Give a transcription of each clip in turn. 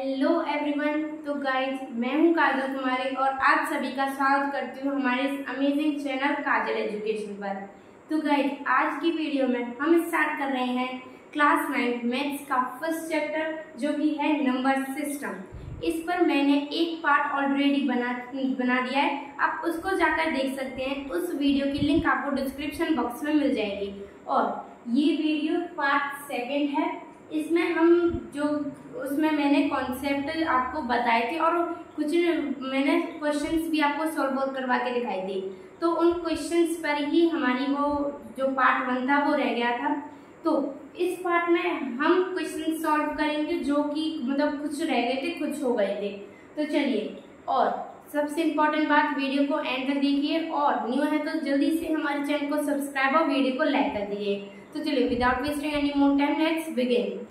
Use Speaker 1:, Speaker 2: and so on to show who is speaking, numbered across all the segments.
Speaker 1: Hello everyone तो guys मैं हूँ काजल कुमारी और आप सभी का स्वागत करती हूँ हमारे इस अमेजिंग चैनल काजल एजुकेशन पर। तो गाइज़ आज की वीडियो में हम स्टार्ट कर रहे हैं क्लास नाइन्थ मैथ्स का फ़र्स्ट चैप्टर जो कि है नंबर सिस्टम इस पर मैंने एक पार्ट ऑलरेडी बना बना दिया है। आप उसको जाकर देख सकते हैं। उस वीडियो की लिंक आपको डिस्क्रिप्शन बॉक्स में मिल जाएगी। और ये वीडियो पार्ट सेकेंड है। इसमें हम जो, उसमें मैंने कॉन्सेप्ट आपको बताए थे और कुछ मैंने क्वेश्चंस भी आपको सॉल्व करवा के दिखाई थी तो उन क्वेश्चंस पर ही हमारी वो जो पार्ट वन था, वो रह गया था। तो इस पार्ट में हम क्वेश्चन सॉल्व करेंगे जो कि मतलब कुछ रह गए थे, कुछ हो गए थे। तो चलिए, और सबसे इंपॉर्टेंट बात वीडियो को एंड तक देखिए और न्यू है तो जल्दी से हमारे चैनल को सब्सक्राइब और वीडियो को लाइक कर दीजिए। तो चलिए without wasting any more time let's begin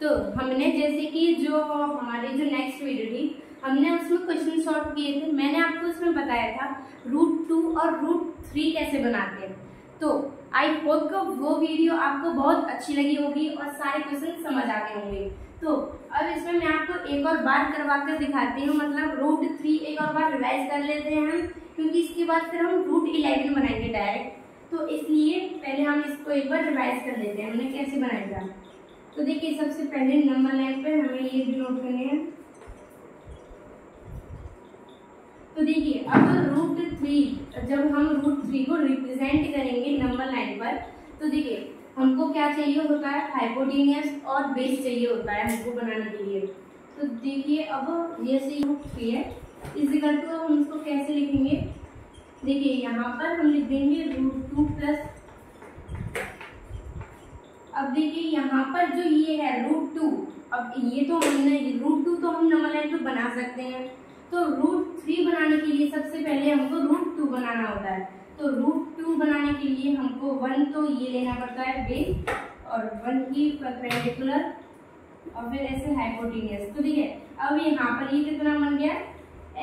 Speaker 1: तो हमने जैसे कि जो हमारी जो नेक्स्ट वीडियो थी, हमने उसमें क्वेश्चन सॉल्व किए थे। मैंने आपको उसमें बताया था रूट टू और रूट थ्री कैसे बनाते हैं। तो आई होप वो वीडियो आपको बहुत अच्छी लगी होगी और सारे क्वेश्चन समझ आ गए होंगे। तो अब इसमें मैं आपको एक और बार करवा कर दिखाती हूँ। मतलब रूट थ्री एक और बार रिवाइज कर लेते हैं हम, क्योंकि इसके बाद फिर हम रूट इलेवन बनाएँगे डायरेक्ट तो इसलिए पहले हम इसको एक बार रिवाइज कर लेते हैं, हमने कैसे बनाया था? तो देखिए, सबसे पहले नंबर लाइन पे हमें ये भी नोट करने हैं। तो देखिए, अब रूट थ्री जब हम रूट थ्री को रिप्रेजेंट करेंगे नंबर लाइन पर तो देखिए, हमको क्या चाहिए होता है? हाइपोटीनियस और बेस चाहिए होता है हमको बनाने के लिए। तो देखिए, अब जैसे रूट थ्री है। इजिकल टू हम इसको कैसे लिखेंगे? देखिए, यहाँ पर हम लिख देंगे रूट टू प्लस अब देखिए, यहाँ पर जो ये है रूट टू अब ये तो हमने रूट टू तो हम नंबर लाइन पे बना सकते हैं। तो रूट थ्री बनाने के लिए सबसे पहले हमको रूट टू बनाना होता है। तो रूट टू बनाने के लिए हमको वन तो ये लेना पड़ता है बेस और वन की परपेंडिकुलर और फिर ऐसे हाइपोटीनियस तो देखिए, अब यहाँ पर ये कितना बन गया?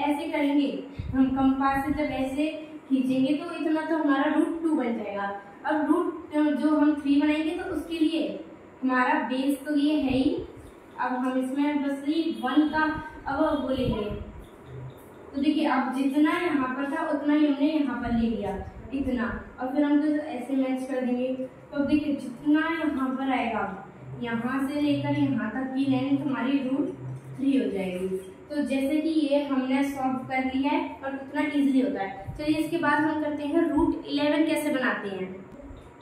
Speaker 1: ऐसे करेंगे, हम कंपास से जब ऐसे खींचेंगे तो इतना तो हमारा रूट टू बन जाएगा। अब रूट जो हम थ्री बनाएँगे तो उसके लिए हमारा बेस तो ये है ही। अब हम इसमें बस ये वन का, अब बोलेंगे। तो देखिए, अब जितना यहाँ पर था, उतना ही हमने यहाँ पर ले लिया, इतना। और फिर हम तो ऐसे मैच कर देंगे। तो अब देखिए, जितना यहाँ पर आएगा, यहाँ से लेकर यहाँ तक की लेंथ हमारी रूट थ्री हो जाएगी। तो जैसे कि ये हमने सॉल्व कर लिया है और कितना इजीली होता है। चलिए इसके बाद हम करते हैं रूट इलेवन कैसे बनाते हैं।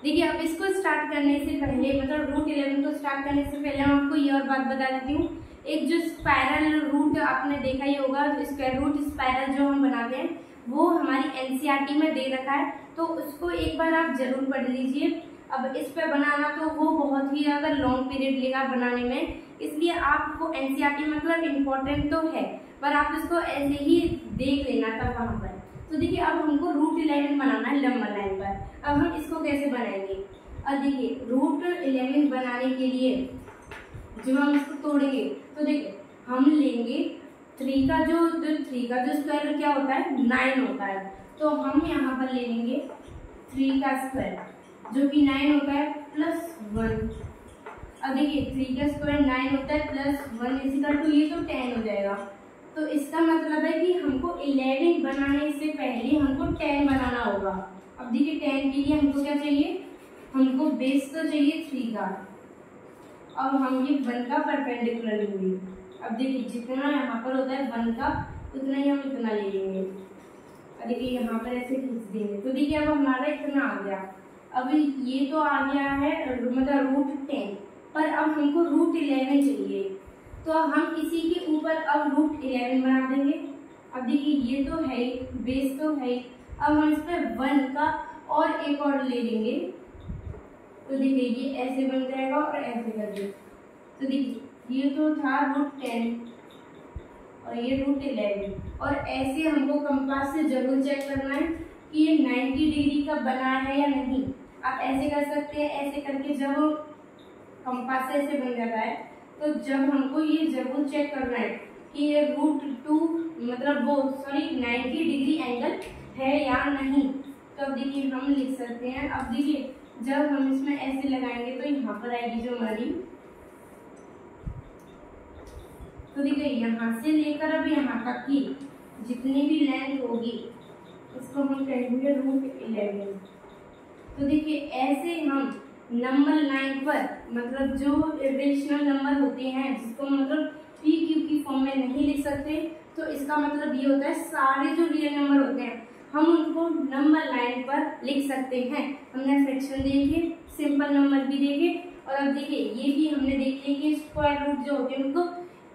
Speaker 1: देखिए, अब इसको स्टार्ट करने से पहले मतलब रूट इलेवन को स्टार्ट करने से पहले हम आपको ये और बात बता देती हूँ। एक जो स्पायरल रूट आपने देखा ही होगा स्क्वायर रूट स्पायरल जो हम बनाते हैं, वो हमारी एनसीईआरटी में दे रखा है। तो उसको एक बार आप ज़रूर पढ़ लीजिए। अब इस पर बनाना तो वो बहुत ही ज़्यादा लॉन्ग पीरियड लेगा बनाने में। इसलिए आपको एनसीईआरटी मतलब इम्पोर्टेंट तो है, पर आप इसको ऐसे ही देख लेना था वहाँ पर। तो देखिए, अब हमको रूट इलेवन बनाना है लंबर लाइन पर। अब हम इसको कैसे बनाएँगे? अब देखिए रूट इलेवन बनाने के लिए जब हम इसको तोड़ेंगे तो देखिए, हम लेंगे थ्री का जो थ्री का जो स्क्वायर क्या होता है? नाइन होता है। तो हम यहाँ पर ले लेंगे थ्री का स्क्वायर जो कि नाइन होता है प्लस वन अब देखिए थ्री का स्क्वायर नाइन होता है प्लस वन इजिकल टू ये तो टेन हो जाएगा। तो इसका मतलब है कि हमको इलेवन बनाने से पहले हमको टेन बनाना होगा। अब देखिए टेन के लिए हमको क्या चाहिए? हमको बेस तो चाहिए थ्री का। अब हम ये वन का परपेंडिकुलर लेंगे। अब देखिए, जितना यहाँ पर होता है वन का, उतना ही हम इतना ले लेंगे। देखिए, यहाँ पर ऐसे खींच देंगे। तो देखिए, अब हमारा इतना आ गया। अब ये तो आ गया है मतलब रूट टेन पर अब हमको रूट इलेवन चाहिए। तो हम इसी के ऊपर अब रूट इलेवन बना देंगे। अब देखिए, ये तो है बेस तो है अब हम इस पर वन का और एक और ले लेंगे। तो देखिए, ये ऐसे बन जाएगा और ऐसे कर दे तो देखिए, ये तो था रूट टेन और ये रूट इलेवन और ऐसे हमको कंपास से ज़रूर चेक करना है कि ये 90 डिग्री का बना है या नहीं। आप ऐसे कर सकते हैं, ऐसे करके जब कंपास से ऐसे बन जाता है। तो जब हमको ये ज़रूर चेक करना है कि ये रूट टू मतलब वो सॉरी 90 डिग्री एंगल है या नहीं तो अब देखिए हम लिख सकते हैं। अब देखिए, जब हम इसमें ऐसे लगाएँगे तो यहाँ पर आएगी जो हमारी तो देखिए यहाँ से लेकर अब यहाँ तक की जितनी भी लेंथ होगी उसको हम कहेंगे रूट इलेवन तो देखिए ऐसे हम नंबर लाइन पर मतलब जो इरेशनल नंबर होते हैं, जिसको मतलब पी क्यू की फॉर्म में नहीं लिख सकते तो इसका मतलब ये होता है सारे जो रियल नंबर होते हैं, हम उनको नंबर लाइन पर लिख सकते हैं। हमने फ्रैक्शन देखे सिंपल नंबर भी देखे, और अब देखिए ये भी हमने देख लिया कि स्क्वायर रूट जो होते हैं, उनको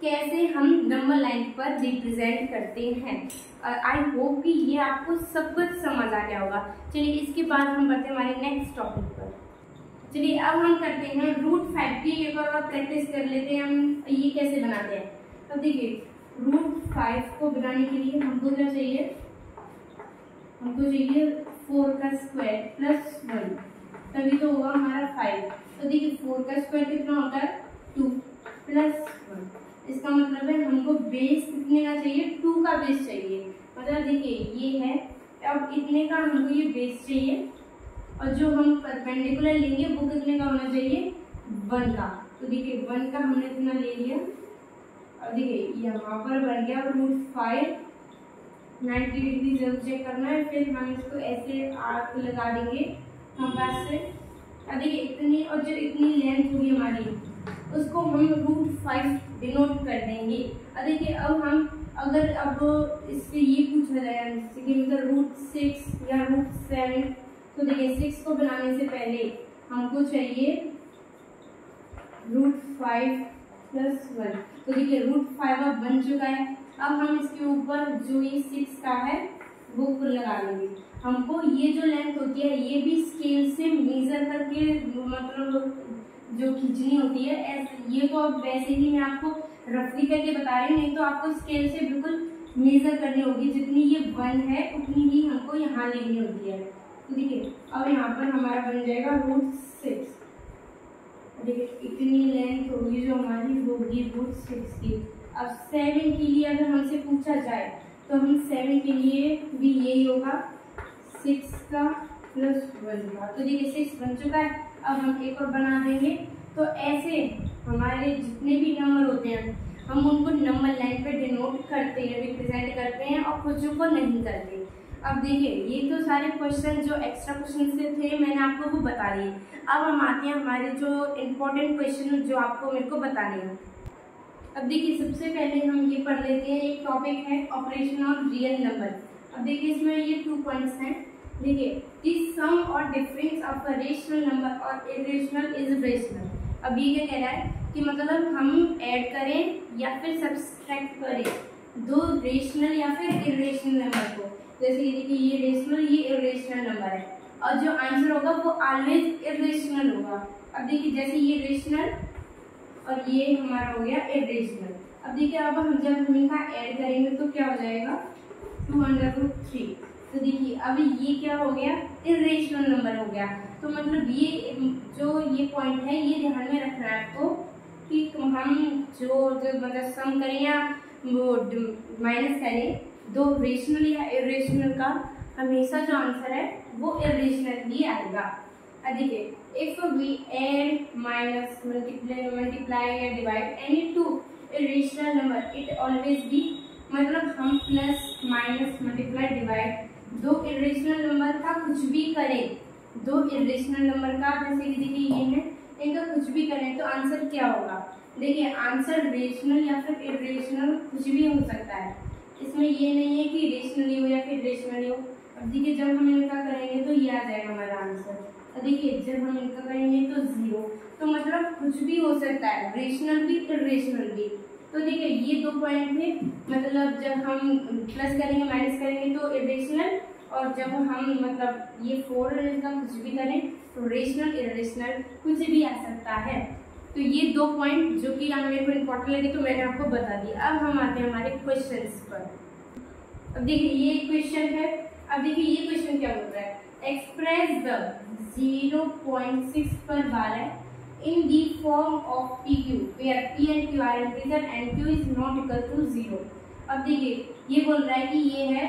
Speaker 1: कैसे हम नंबर लाइन पर रिप्रेजेंट करते हैं। और आई होप कि ये आपको सब कुछ समझ आ गया होगा। चलिए, इसके बाद हम बढ़ते हैं हमारे नेक्स्ट टॉपिक पर। चलिए, अब हम करते हैं रूट फाइव की एक और प्रैक्टिस कर लेते हैं, हम ये कैसे बनाते हैं। अब देखिए रूट फाइव को बनाने के लिए हमको क्या चाहिए? हमको चाहिए फोर का स्क्वायर प्लस वन तभी तो होगा हमारा फाइव तो देखिए फोर का स्क्वायर कितना होता है? टू प्लस वन इसका मतलब है हमको बेस कितने का चाहिए? टू का बेस चाहिए। मतलब देखिए, ये है, अब इतने का हमको ये बेस चाहिए। और जो हम परपेंडिकुलर लेंगे, वो कितने का होना चाहिए? वन का। तो देखिए, वन का हमने इतना ले लिया। और देखिए, यहाँ पर बन गया रूट फाइव नाइन्टी डिग्री ज़रूर चेक करना है। फिर हम इसको ऐसे आर्क लगा देंगे हम पास से। अब देखिए, इतनी और जो इतनी लेंथ होगी हमारी, उसको हम रूट फाइव डिनोट कर देंगे। अब देखिए, अब हम, अगर अब इससे ये पूछा जाए जैसे कि मतलब रूट सिक्स या रूट सेवन तो देखिए सिक्स को बनाने से पहले हमको चाहिए रूट फाइव प्लस वन तो देखिए रूट फाइव अब बन चुका है। अब हम इसके ऊपर जो ये सिक्स का है, वो लगा लेंगे हमको ये जो लेंथ होती है, ये भी स्केल से मेजर करके मतलब जो खींचनी होती है, ऐसे ये तो अब वैसे ही मैं आपको रफली करके बता रही हूँ, नहीं तो आपको स्केल से बिल्कुल मेजर करनी होगी। जितनी ये वन है, उतनी ही हमको यहाँ लेनी होती है। देखिए, अब यहाँ पर हमारा बन जाएगा रूट सिक्स देखिए, इतनी लेंथ होगी जो हमारी होगी रूट सिक्स की। अब सेवन के लिए अगर हमसे पूछा जाए तो हम सेवन के लिए भी यही होगा। सिक्स का प्लस वन का तो देखिए सिक्स बन चुका है। अब हम एक और बना देंगे। तो ऐसे हमारे जितने भी नंबर होते हैं, हम उनको नंबर लाइन पे डिनोट करते हैं रिप्रेजेंट करते हैं और कुछ को नहीं करते। अब देखिए, ये तो सारे क्वेश्चन जो एक्स्ट्रा क्वेश्चन से थे, मैंने आपको वो बता दिए। अब हम आते हैं हमारे जो इम्पोर्टेंट क्वेश्चन जो आपको मेरे को बताने हैं। अब देखिए, सबसे पहले हम ये पढ़ लेते हैं, एक टॉपिक है ऑपरेशन ऑफ़ रियल नंबर अब देखिए, इसमें ये टू पॉइंट्स हैं। देखिए दिस सम और difference of a rational number और इरेशनल इज़ रेशनल अब ये क्या कह रहा है कि मतलब हम ऐड करें या फिर सब्सट्रैक्ट करें, दो रेशनल या फिर इरेशनल नंबर को। जैसे ये देखिए, ये रेशनल ये इरेशनल नंबर है। और जो आंसर होगा, वो ऑलवेज इरेशनल होगा। अब देखिए, जैसे ये रेशनल और ये हमारा हो गया इरेशनल अब देखिए, अब हम जब हम इनका ऐड करेंगे तो क्या हो जाएगा? टू अंडर रूट थ्री तो देखिए, अब ये क्या हो गया? इरेशनल नंबर हो गया। तो मतलब ये, जो ये पॉइंट है, ये ध्यान में रखना है आपको कि हम जो मतलब सम करें या वो माइनस करें दो रेशनल या इरेशनल का हमेशा जो आंसर है, वो इरेशनल ही आएगा देखिए if we add minus multiply multiply या divide any two irrational number it always be मतलब हम प्लस माइनस मल्टीप्लाई डिवाइड दो इरेशनल नंबर का कुछ भी करें, दो इरेशनल नंबर का, जैसे कि देखिए ये है, इनका कुछ भी करें तो आंसर क्या होगा? देखिए आंसर रेशनल या फिर इरेशनल कुछ भी हो सकता है। इसमें ये नहीं है कि रेशनली हो या फिर रेशनली हो अब देखिए, जब हम इनका करेंगे तो ये आ जाएगा हमारा आंसर और देखिए, जब हम इनका करेंगे तो ज़ीरो तो मतलब कुछ भी हो सकता है रेशनल भी रेशनल भी। तो देखिए, ये दो पॉइंट थे मतलब जब हम प्लस करेंगे माइनस करेंगे तो इरेशनल और जब हम मतलब ये फोर का कुछ भी करें तो रेशनल इरेशनल कुछ भी आ सकता है। तो ये दो पॉइंट जो कि मेरे को इम्पोर्टेंट लगे तो मैंने आपको बता दिया। अब हम आते हैं हमारे क्वेश्चन पर। अब देखिए, ये क्वेश्चन है। अब देखिए, ये क्वेश्चन क्या बोल रहा है? Express the zero point six पर बारह in the form of P Q where P and Q are integer and Q is not equal to zero अब देखिए, ये बोल रहा है कि ये है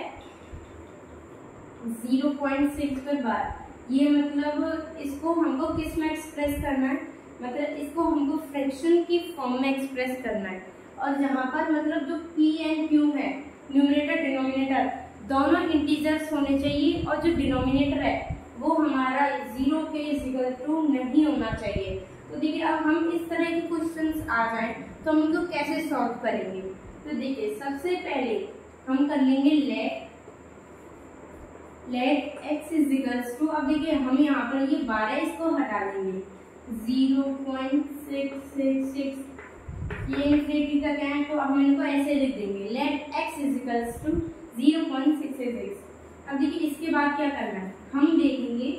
Speaker 1: ज़ीरो पॉइंट सिक्स पर बारह ये मतलब इसको हमको किसमें एक्सप्रेस करना है? मतलब इसको हमको फ्रैक्शन की फॉर्म में एक्सप्रेस करना है। और जहाँ पर मतलब जो पी एंड क्यू है न्यूमिनेटर डिनोमिनेटर दोनों इंटीजर्स होने चाहिए और जो डिनोमिनेटर है, वो हमारा ज़ीरो के इजिकल टू नहीं होना चाहिए। तो देखिए, अब हम इस तरह के क्वेश्चन आ जाए तो हम उनको कैसे सॉल्व करेंगे? तो देखिए, सबसे पहले हम कर लेंगे let let X equals to अब देखिए, हम यहाँ पर ये बारह इसको हटा देंगे। ज़ीरो पॉइंट सिक्स सिक्स ये का क्या है तो हम इनको ऐसे लिख देंगे। Let X equals to zero point six six अब देखिए, इसके बाद क्या करना है? हम देखेंगे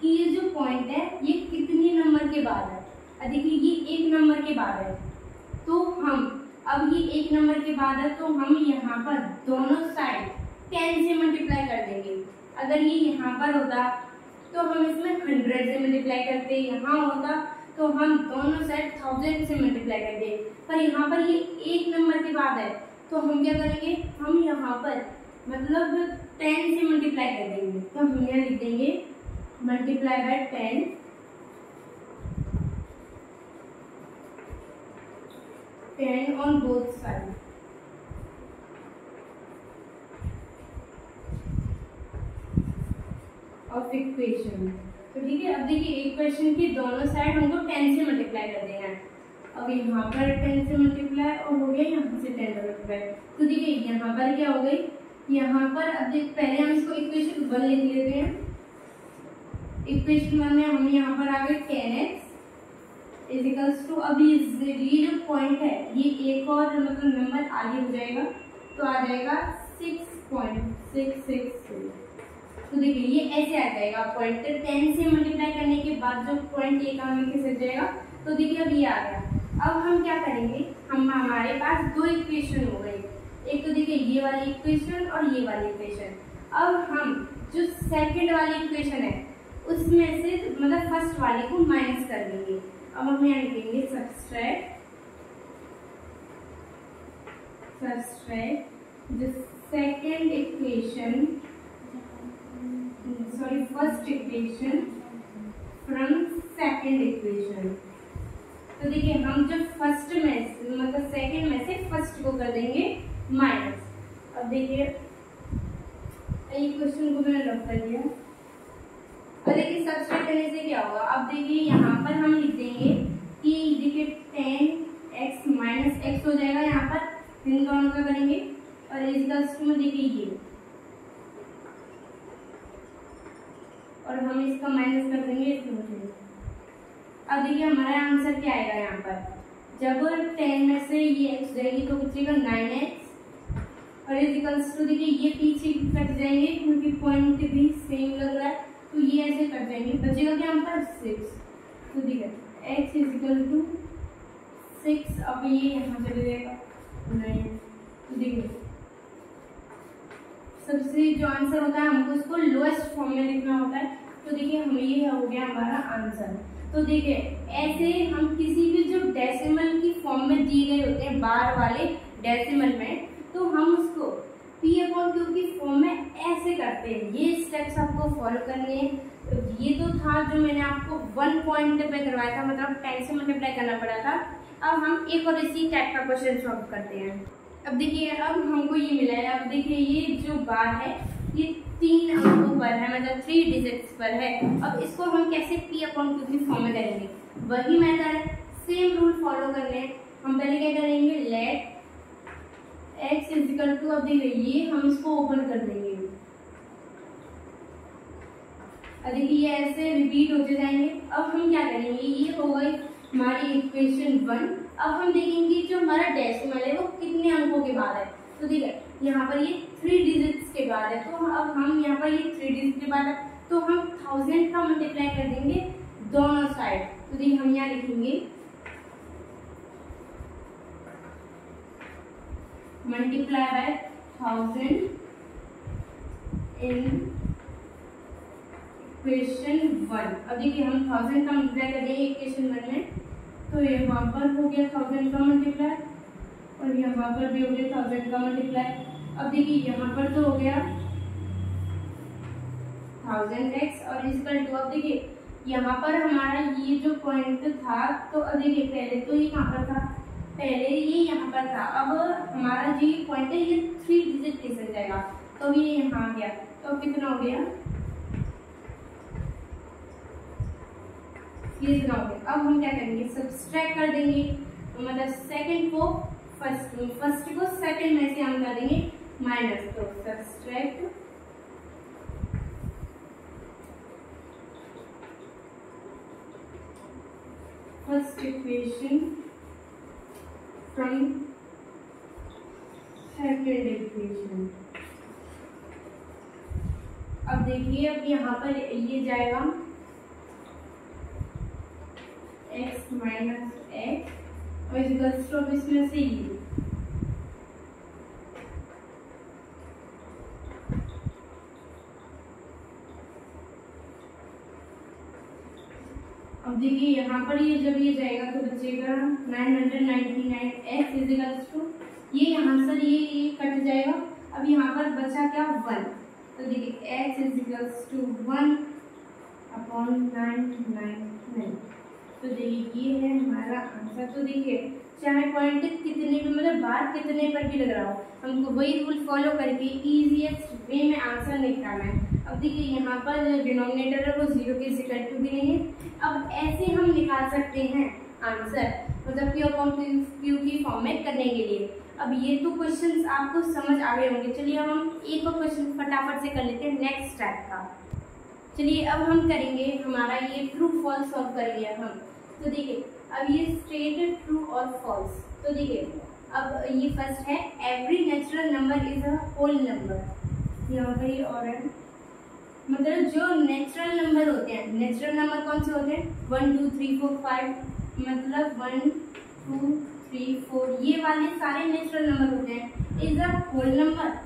Speaker 1: कि ये जो पॉइंट है, ये कितने नंबर के बाद है? अब देखिए, ये एक नंबर के बाद है। तो हम, अब ये एक नंबर के बाद है तो हम यहाँ पर दोनों साइड टेन से मल्टीप्लाई कर देंगे। अगर ये यहाँ पर होता तो हम इसमें हंड्रेड से मल्टीप्लाई करते यहाँ होता तो हम दोनों साइड थाउज़ेंड से मल्टीप्लाई करते पर यहाँ पर ये एक नंबर के बाद है। तो हम क्या करेंगे? हम यहाँ पर मतलब टेन से मल्टीप्लाई कर देंगे। तो हम यहाँ लिख देंगे multiply by ten ten on both side of equation तो ठीक है, अब देखिए इक्वेशन की दोनों साइड हमको टेन से मल्टीप्लाई कर है। अब यहाँ पर टेन से मल्टीप्लाई और हो गया यहाँ से टेन से मल्टीप्लाई तो देखिए, यहाँ पर क्या हो गई? यहाँ पर अब देख, पहले हम इसको इक्वेशन वन लिख लेते हैं। इक्वेशन वन में हम यहाँ पर आ गए टेन एक्स इजिकल्स टू अब ये जो पॉइंट है। ये एक और मतलब नंबर आगे हो जाएगा। तो आ जाएगा सिक्स पॉइंट सिक्स सिक्स तो देखिए ये ऐसे आ जाएगा। पॉइंट टेन से मल्टीप्लाई करने के बाद जो पॉइंट एक आगे के जाएगा तो देखिए अब ये आ गया। अब हम क्या करेंगे? हम, हमारे पास दो इक्वेशन हो गई एक तो देखिए ये वाली इक्वेशन और ये वाली इक्वेशन अब हम जो सेकंड वाली इक्वेशन है, उसमें से मतलब फ़र्स्ट वाले को माइनस कर देंगे। अब हम यहाँ लिखेंगे subtract subtract second equation sorry, first equation from second equation. तो देखिए, हम जब फ़र्स्ट में मतलब सेकंड में से फ़र्स्ट को कर देंगे माइनस अब देखिए, ये क्वेश्चन को मैंने रख कर दिया। अब देखिए सब्सट्रैक्ट करने से क्या होगा? अब देखिए, यहाँ पर हम लिख देंगे कि देखिए टेन एक्स माइनस एक्स हो जाएगा यहाँ पर। इन दोनों का करेंगे? और इसका देखिए ये और हम इसका माइनस कर देंगे इसमें अब देखिए हमारा आंसर क्या आएगा यहाँ पर। जब टेन में से ये एक्स जाएगी तो बचेगा नाइन एक्स और इजिकल्स टू देखिए ये पीछे कट जाएँगे क्योंकि पॉइंट भी सेम लग रहा है तो ये ऐसे कट जाएँगे। बचेगा क्या यहाँ पर? सिक्स तो देखिए एक्स इजिकल टू सिक्स अब ये यहाँ चले जाएगा नाइन तो देखिए, सबसे जो आंसर होता है, हमको उसको लोएस्ट फॉर्म में लिखना होता है। तो देखिए, हमें ये हो गया हमारा आंसर। तो देखिए, ऐसे हम किसी भी जो डेसिमल की फॉर्म में दिए गए होते हैं बार वाले डेसिमल में तो हम उसको पी अपॉन क्यू की फॉर्म में ऐसे करते हैं। ये स्टेप्स आपको फॉलो करने हैं। तो ये तो था जो मैंने आपको वन पॉइंट पे करवाया था मतलब टेन से मल्टीप्लाई करना पड़ा था। अब हम एक और इसी टाइप का क्वेश्चन सॉल्व करते हैं। अब देखिए, अब हमको ये मिला है। अब देखिए, ये जो बार है ये तीन अंकों पर है मतलब थ्री डिजिट्स पर है। अब इसको हम कैसे पी अपॉन क्यू की फॉर्म में करेंगे? वही मेथड है सेम रूल फॉलो करने। हम पहले क्या करेंगे? लेट एक्स इजिकल टू अब देखिए, ये हम इसको ओपन कर देंगे। देखिए, ये ऐसे रिपीट होते जाएँगे। अब हम क्या करेंगे? ये हो गई हमारी इक्वेशन वन अब हम देखेंगे जो हमारा डेसिमल है, वो कितने अंकों के बाद है। तो देखिए, यहाँ पर ये थ्री डिजिट्स के बाद है। तो अब हम यहाँ पर ये थ्री डिजिट के बाद है। तो हम थाउज़ेंड का मल्टीप्लाई कर देंगे दोनों साइड तो देखिए हम यहाँ लिखेंगे। Multiply by thousand in equation one अब देखिए, हम थाउज़ेंड का मल्टीप्लाई कर देंगे इक्वेशन वन में। तो यहाँ पर हो गया थाउज़ेंड का मल्टीप्लाई और यहाँ पर भी हो गया थाउज़ेंड का मल्टीप्लाई अब देखिए, यहाँ पर तो हो गया थाउज़ेंड एक्स और इसका टू अब देखिए, यहाँ पर हमारा ये जो पॉइंट था तो देखिए, पहले तो ये कहाँ पर था? पहले ये यहाँ पर था। अब हमारा जो पॉइंट है, ये थ्री डिजिट कैसे जाएगा। तो ये यहाँ आ गया। तो कितना हो गया? ये इतना हो गया? अब हम क्या करेंगे? सब्सट्रैक्ट कर देंगे। तो मतलब सेकंड को फ़र्स्ट फ़र्स्ट को सेकंड में से हम कर देंगे। माइनस तो subtract first equation from second equation. अब देखिए, अब यहाँ पर ये जाएगा। X माइनस एक्स और इसमें से ये। अब देखिए, यहाँ पर ये जब ये जाएगा तो बचेगा nine hundred ninety nine X equals to ये यहाँ सर ये ये कट जाएगा। अब यहाँ पर बचा क्या? वन तो देखिए X equals to one upon nine nine nine तो देखिए, ये है हमारा आंसर तो देखिए चाहे पॉइंट कितने भी मतलब बात कितने पर भी लग रहा हो। हमको वही रूल फॉलो करके इजीएस्ट वे में आंसर निकालना है। अब देखिए, यहाँ पर डिनोमिनेटर है, वो ज़ीरो के इक्वल टू भी नहीं है। अब ऐसे हम निकाल सकते हैं आंसर मतलब क्यू अपॉन क्यू की फॉर्मेट करने के लिए। अब ये तो क्वेश्चन आपको समझ आ गए होंगे। चलिए हम एक और क्वेश्चन फटाफट से कर लेते हैं नेक्स्ट टाइप का। चलिए, अब हम करेंगे, हमारा ये ट्रू फॉल्स सॉल्व करेंगे अब हम। तो देखिए अब ये स्ट्रेट ट्रू और फॉल्स तो देखिए, अब ये फ़र्स्ट है every natural number is a whole number यहाँ पर ये और मतलब जो नेचुरल नंबर होते हैं नेचुरल नंबर कौन से होते हैं? One two three four five मतलब वन टू थ्री फोर ये वाले सारे नेचुरल नंबर होते हैं इज़ अ होल नंबर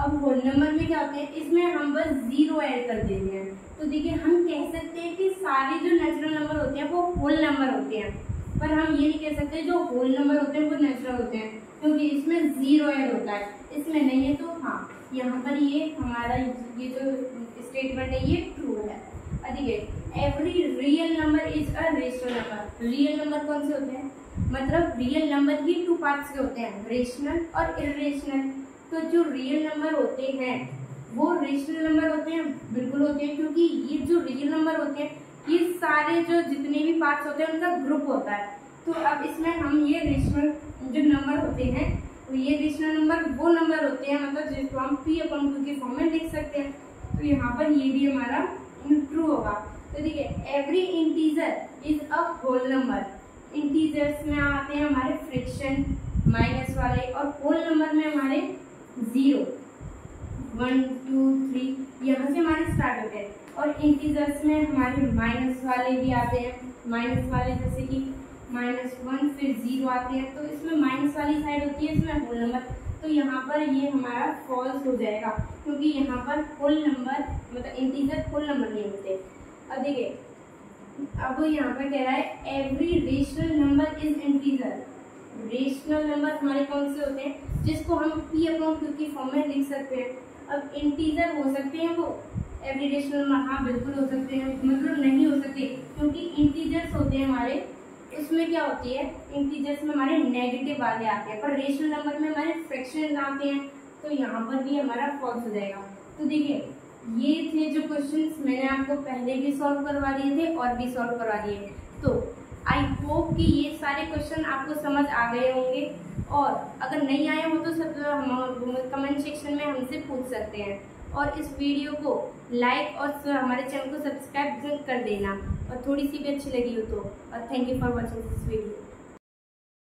Speaker 1: अब होल नंबर में क्या होते हैं, इसमें हम बस ज़ीरो ऐड कर देते हैं। तो देखिए, हम कह सकते हैं कि सारे जो नेचुरल नंबर होते हैं, वो होल नंबर होते हैं। पर हम ये नहीं कह सकते जो होल नंबर होते हैं, वो नेचुरल होते हैं, क्योंकि इसमें ज़ीरो ऐड होता है। इसमें नहीं है तो हाँ यहाँ पर ये हमारा ये जो स्टेटमेंट है, ये ट्रू है। है every real number is a rational number real number कौन से होते हैं? मतलब रियल नंबर ही टू पार्ट्स के होते हैं रेशनल और इरेशनल तो जो रियल नंबर होते हैं, वो रेशनल नंबर होते हैं, बिल्कुल होते हैं, क्योंकि ये जो रियल नंबर होते हैं, ये सारे जो जितने भी पार्ट्स होते हैं, उनका ग्रुप होता है। तो अब इसमें हम ये रेशनल जो नंबर होते हैं तो ये रेशनल नंबर वो नंबर होते हैं मतलब जिसको हम पी अपन टू के फॉर्म में लिख सकते हैं। तो यहाँ पर ये भी हमारा ट्रू होगा। तो देखिए every integer is a whole number integers में आते हैं हमारे फ्रिक्शन माइनस वाले और होल नंबर में हमारे ज़ीरो। वन टू थ्री यहाँ से हमारे स्टार्ट होते हैं। और इंटीजर्स में हमारे माइनस वाले भी आते हैं। माइनस वाले जैसे कि माइनस वन फिर ज़ीरो आते हैं। तो इसमें माइनस वाली साइड होती है, इसमें होल नंबर तो यहाँ पर ये हमारा फॉल्स हो जाएगा, क्योंकि यहाँ पर फुल नंबर मतलब इंटीजर फुल नंबर नहीं होते। अब देखिए, अब यहाँ पर कह रहा है every rational number is integer rational number हमारे कौन से होते हैं? जिसको हम पी अपॉन क्यू की फॉर्म में लिख सकते हैं। अब इंटीजर हो सकते हैं वो एवरी रेशनल नंबर हाँ बिल्कुल हो सकते हैं मतलब नहीं हो सकते, क्योंकि इंटीजर्स होते हैं हमारे इसमें क्या होती है? इंटीजर्स में हमारे नेगेटिव वाले आते हैं, पर रेशनल नंबर में हमारे फ्रैक्शन आते हैं तो यहाँ पर भी हमारा फॉल्स हो जाएगा। तो देखिए, ये थे जो क्वेश्चंस मैंने आपको पहले भी सॉल्व करवा दिए थे और भी सॉल्व करवा दिए। तो आई होप कि ये सारे क्वेश्चन आपको समझ आ गए होंगे। और अगर नहीं आए हो तो सब हम कमेंट सेक्शन में हमसे पूछ सकते हैं। और इस वीडियो को लाइक और हमारे चैनल को सब्सक्राइब कर देना। और थोड़ी सी भी अच्छी लगी हो तो। और thank you for watching this video